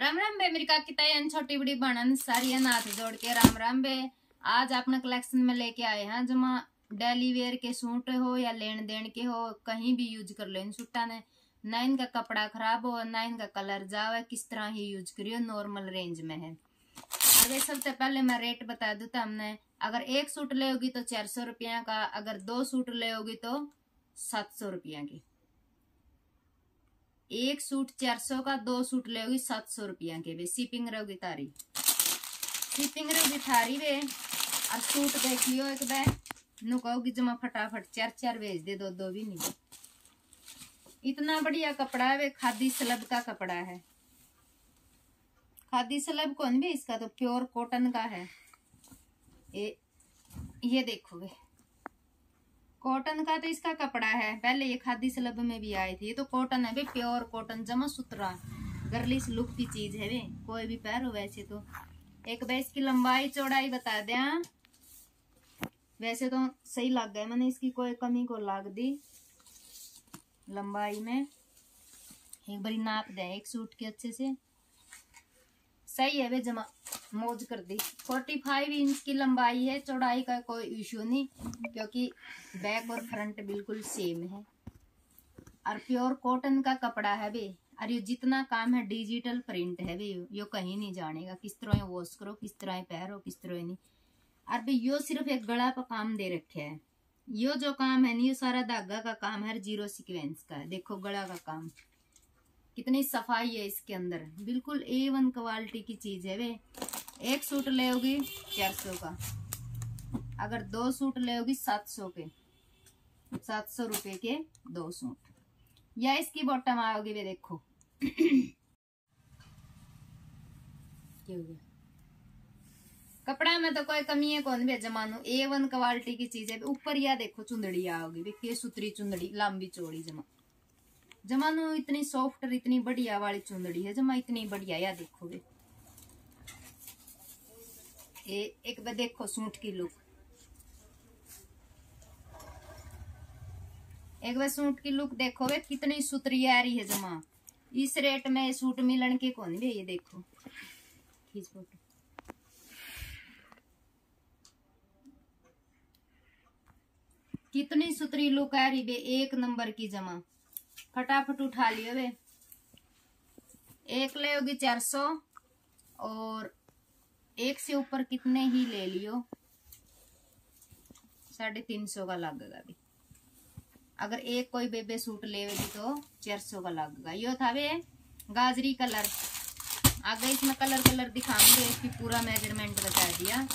राम राम बे, मेरी काकी ताई छोटी बड़ी बनन सारी नाथ जोड़ के। राम राम बे, आज अपने कलेक्शन में लेके आए हैं जमा डेली वेयर के सूट हो या लेन देन के हो, कहीं भी यूज़ कर लो। इन सूटा ने ना इनका कपड़ा खराब हो, ना इनका कलर जावे किस तरह ही यूज़ करियो नॉर्मल रेंज में है। अरे सबसे पहले मैं रेट बता दू था हमने अगर एक सूट ले होगी तो चार सौ रुपया का, अगर दो सूट ले होगी तो सात सौ रुपया की। एक सूट चार सौ का, दो सूट लेगी सात सौ रुपया के वे। शिपिंग रहोगी तारी शिपिंग रहोगी थारी वे। और सूट देखियो एक बे नु जमा फटाफट चार चार भेज दे, दो दो भी नहीं। इतना बढ़िया कपड़ा है वे, खादी सलब का कपड़ा है। खादी सलब कौन भी इसका? तो प्योर कॉटन का है। ये ये देखो वे। कॉटन का तो इसका कपड़ा है। पहले ये खादी स्लब में भी आई थी ये तो कॉटन है भाई प्योर कॉटन जमा सुतरा गर्लिश लुक की चीज़ है वे, कोई भी पैर हो वैसे तो। एक बार इसकी लंबाई, चौड़ाई बता दिया। वैसे तो सही लग गए, मैंने इसकी कोई कमी को लाग दी। लंबाई में। एक बारी नाप दे, एक सूट के अच्छे से। सही है, वे जमा मौज कर दी। फोर्टी फाइव इंच की लंबाई है, चौड़ाई का कोई इश्यू नहीं, क्योंकि बैक और फ्रंट बिल्कुल सेम है। और प्योर कॉटन का कपड़ा है वे, और ये जितना काम है डिजिटल प्रिंट है वे, यो कहीं नहीं जानेगा, किस तरह वॉश करो, किस तरह पहरो, किस तरह नहीं। और भाई यो सिर्फ़ एक गला पर काम दे रखे है। यो जो काम है नहीं, ये सारा धागा का काम है ज़ीरो सिक्वेंस का है। देखो गला का काम। कितनी सफ़ाई है इसके अंदर? बिल्कुल ए वन क्वालिटी की चीज़ है वे। एक सूट ले चार सौ का। अगर दो सूट ले सात सौ के। सात सौ रुपए के दो सूट। या इसकी बॉटम आओगी वे देखो। कपड़ा में तो कोई कमी है, कौन भी जमानो। ए वन क्वालिटी की चीज़ है। ऊपर या देखो, चुंदड़ी आओगी। सुतरी चुंदड़ी, लंबी चौड़ी जमा। जमानो इतनी सॉफ्ट और इतनी बढ़िया वाली चुंदड़ी है जमा इतनी बढ़िया या देखो ए, एक बार देखो सूट की लुक एक बार सूट की लुक देखो वे कितनी सुतरी आ रही है जमा। इस रेट में सूट मिलन के कौन भी ये देखो। खींच फ़ोटो। कितनी सुतरी लुक आ रही बे एक नंबर की जमा। फटाफट उठा लियो वे एक ले होगी चार सौ और एक से ऊपर कितने ही ले लियो? साढ़े तीन सौ का लगेगा भी अगर एक कोई बेबे सूट लेगी तो चार सौ का लगेगा। यो था वे गाजरी कलर। आगे इसमें कलर कलर दिखाऊँगे इसकी पूरा मेज़रमेंट बता दिया।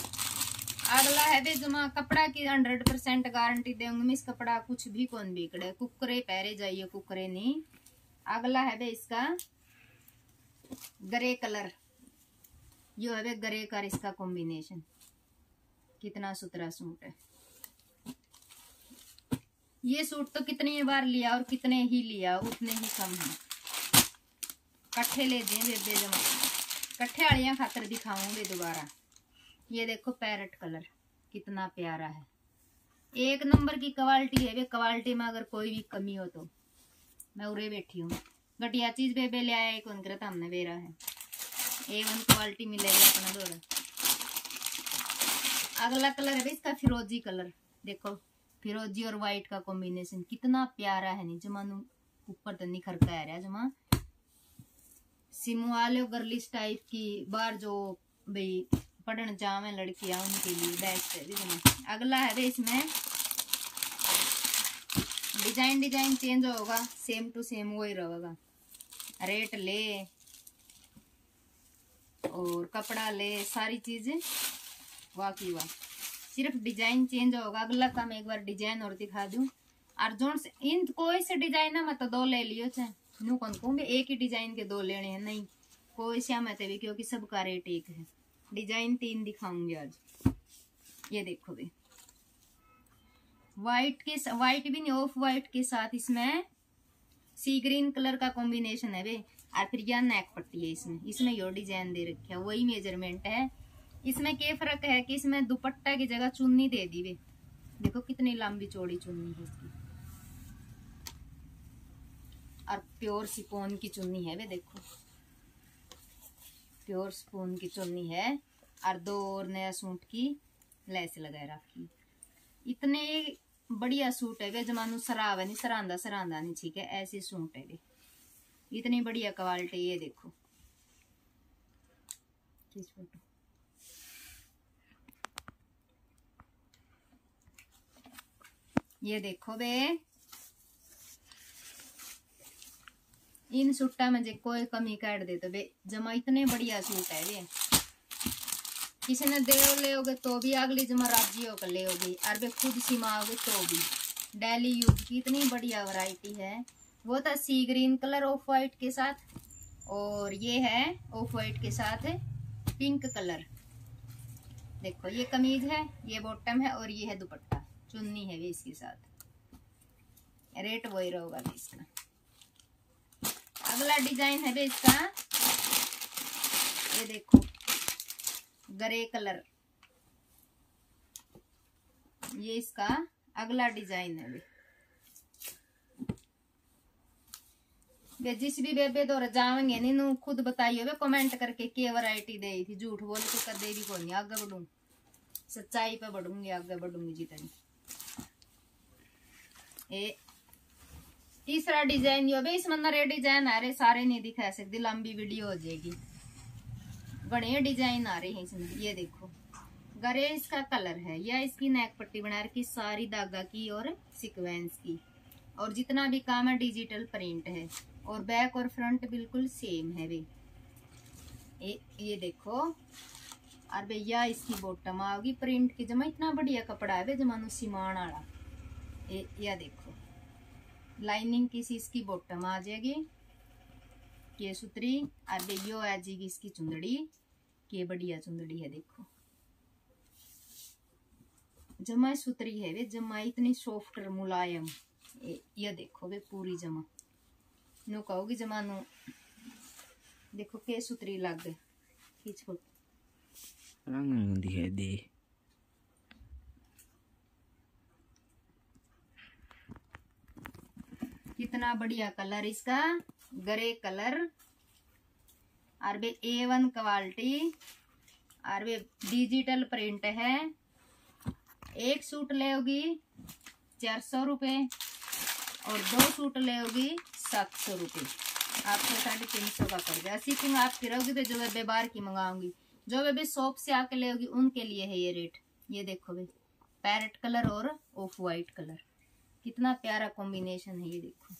अगला है बे जुमा, कपड़ा की हंड्रेड परसेंट गारंटी देंगे। मिस कपड़ा कुछ भी कौन बिगड़े? कुकरे पहरे जाइए, कुकरे नहीं। अगला है बे इसका ग्रे कलर यो है बे ग्रे का इसका कॉम्बिनेशन कितना सुथरा सूट है। ये सूट तो कितनी बार लिया और कितने ही लिया, उतने ही कम है। कट्ठे ले दिए बेबे जमा। कट्ठे आलिया खातर दिखाऊँगे दोबारा। ये देखो पैरट कलर, कितना प्यारा है। एक नंबर की क्वालिटी है, वे क्वालिटी में अगर कोई भी कमी हो तो। मैं उरे बैठी हूँ। घटिया चीज़ बेबे ले आया कौन करता हमने बेरा है। ए वन क्वालिटी मिलेगी अपना दौर। अगला कलर है इसका फिरोजी कलर। देखो, फिरोजी और व्हाइट का कॉम्बिनेशन कितना प्यारा है नी जमा ऊपर तो निखर का है, जमा। सिमू वाले गर्लिश टाइप की बार जो, भाई पढ़न जावे लड़कियाँ उनके लिए बेस्ट है अगला है इसमें। डिज़ाइन डिज़ाइन चेंज होगा सेम टू सेम वही रहेगा। रेट ले, और कपड़ा ले, सारी चीज़ें। वाह, की वाह। सिर्फ़ डिज़ाइन चेंज होगा। अगला का मैं एक बार डिज़ाइन और दिखा दूँ। और जो इन कोई से डिज़ाइन है मैं तो दो ले लियो चाहे नू कौन कहूँगी एक ही डिज़ाइन के दो लेने हैं। नहीं, कोई से मैं भी, क्योंकि सबका रेट एक है। डिज़ाइन तीन दिखाऊँगी आज। ये देखो भी। व्हाइट के व्हाइट भी नहीं ऑफ़ व्हाइट के साथ इसमें सी ग्रीन कलर का कॉम्बिनेशन है वे और फिर यह नेक पट्टी है इसमें। इसमें यो डिज़ाइन दे रखी है। वही मेज़रमेंट है। इसमें क्या फ़र्क है कि इसमें दुपट्टा की जगह चुन्नी दे दी वे देखो कितनी लंबी चौड़ी चुन्नी है इसकी। और प्योर सिकोन की चुन्नी है वे देखो। प्योर स्पून की चुन्नी है और दो और नया सूट की लेस लगाए रखी। इतने बढ़िया सूट है जमानू सराब है नहीं सरांदा सरांदा नहीं ठीक है, ऐसे सूट है इतनी बढ़िया क्वालिटी, ये देखो। ये देखो बे इन सूटा में कोई कमी काट दे तो बे, जमा इतने बढ़िया सूट है बे किसी ने दे ले तो भी, अगली जमा राज़ी होकर ले और बे खुद सिमाओगे तो भी। डेली यूज़ की इतनी बढ़िया वैरायटी है। वो था sea green colour off white के साथ, और ये है ऑफ़ वाइट के साथ पिंक कलर देखो, ये कमीज है, ये बॉटम है, और ये है दुपट्टा। चुन्नी है भी इसके साथ। रेट वही रहेगा इसका। अगला डिज़ाइन है इसका। ये देखो, ग्रे कलर। ये इसका अगला डिज़ाइन है बे जिस भी बेबे दो जावेंगे नहीं खुद बताइयो बताइए कमेंट करके के वैरायटी दे थी, झूठ बोल के कर दे भी कौन, आगे बढ़ू। सच्चाई पे बढ़ूँगी, आगे बढ़ूँगी जितनी। ए तीसरा डिज़ाइन यो भाई इसमें नरे डिज़ाइन आ रहे, सारे नहीं दिखा सकती, लंबी वीडियो हो जाएगी। बड़े डिज़ाइन आ रहे हैं इसमें, ये देखो। गरे इसका कलर है, या इसकी नेक पट्टी बना रखी, सारी धागा की और सिक्वेंस की। और जितना भी काम है डिजिटल प्रिंट है। और बैक और फ्रंट बिल्कुल सेम है वे। ये देखो। और भैया, इसकी बॉटम आओगी प्रिंट की। जमा इतना बढ़िया कपड़ा है वे जमानो सिमान आड़ा या देखो। लाइनिंग किसी इसकी बॉटम आ जाएगी। के सुतरी और यो आ जाएगी इसकी चुंदड़ी। के बढ़िया चुंदड़ी है, देखो। जमा सुतरी है वे जमा इतनी सॉफ्ट और मुलायम। ये देखो वे, पूरी जमा। नो कहोगी जमा नो। देखो के सुतरी लग गए रंग दिखाई दे। कितना बढ़िया कलर इसका? Grey colour. और भी ए वन क्वालिटी और भी डिजिटल प्रिंट है। एक सूट लेगी चार सौ रुपये और दो सूट लेगी सात सौ रुपये आपको साढ़े तीन सौ का पड़ जाए सिपिंग आप रहोगी तो जो वे बार की मंगाऊँगी। जो वे शॉप से आके लेगी उनके लिए है ये रेट ये देखो भाई पैरेट कलर और ऑफ़ वाइट कलर कितना प्यारा कॉम्बिनेशन है ये देखो।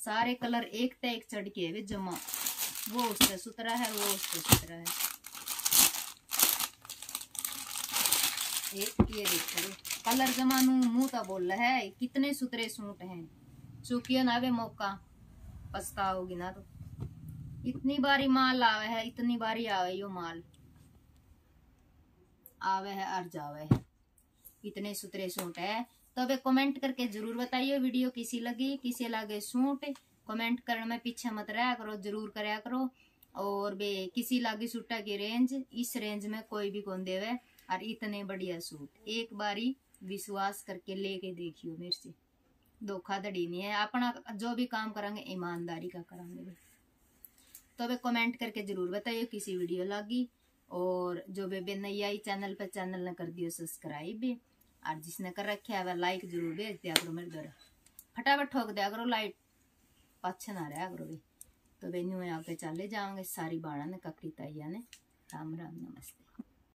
सारे कलर एक ते एक चढ़ के है जमा। वो उससे सुतरा है, वो उससे सुतरा है। ये ये देखो कलर जमानू मुँह तो बोल रहा है, कितने सुतरे सूट हैं। चुकिया ना वे मौका पछताओगी ना तो। इतनी बारी माल आवे है, इतनी बारी आवे यो माल। आवे है और जावे है। इतने सुतरे सूट है तो अब कमेंट करके ज़रूर बताइए, वीडियो किसी लगी, किसी लगे सूट कमेंट करने में पीछे मत रहा करो, ज़रूर कराया करो। और बे किसी लागी सूटा की रेंज इस रेंज में कोई भी कौन देवे, और इतने बढ़िया सूट। एक बारी विश्वास करके लेके देखियो मेरे से। धोखाधड़ी नहीं है। अपना जो भी काम करेंगे, ईमानदारी का करेंगे तो वे कमेंट करके ज़रूर बताइए, किसी वीडियो लगी। और जो बेबे नई आई चैनल पर चैनल ने कर दियो सब्सक्राइब भी और जिसने कर रखे है, वह लाइक ज़रूर भेज दिया करो मेरे द्वारा फटाफट ठोक दिया करो लाइट पाछे ना रहा करो भी। तो बेनू यहाँ पे चले जाओगे, सारी बाणा ने ककड़ी ताइया ने। राम राम, नमस्ते।